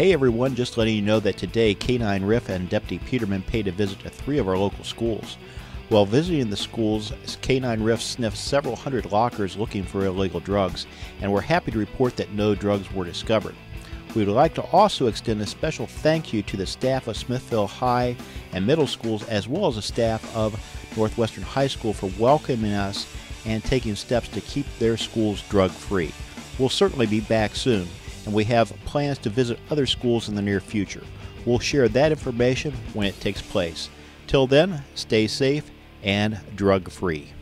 Hey everyone, just letting you know that today K9 Rif and Deputy Peterman paid a visit to three of our local schools. While visiting the schools, K9 Rif sniffed several hundred lockers looking for illegal drugs, and we're happy to report that no drugs were discovered. We would like to also extend a special thank you to the staff of Smithville High and Middle Schools, as well as the staff of Northwestern High School, for welcoming us and taking steps to keep their schools drug free. We'll certainly be back soon, and we have plans to visit other schools in the near future. We'll share that information when it takes place. Till then, stay safe and drug free.